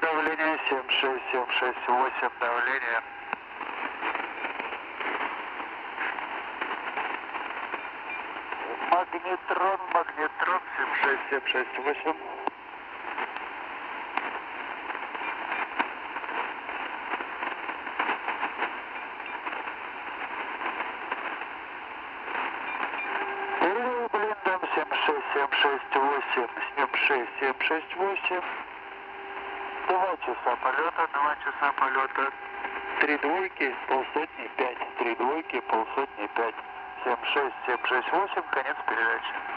76768 давление. Магнетрон, магнетрон 76768. Блиндом 76768, с ним 6768. Два часа полета, два часа полета. Три двойки, полсотни пять. Три двойки, полсотни пять. Семь шесть, семь шесть восемь, конец передачи.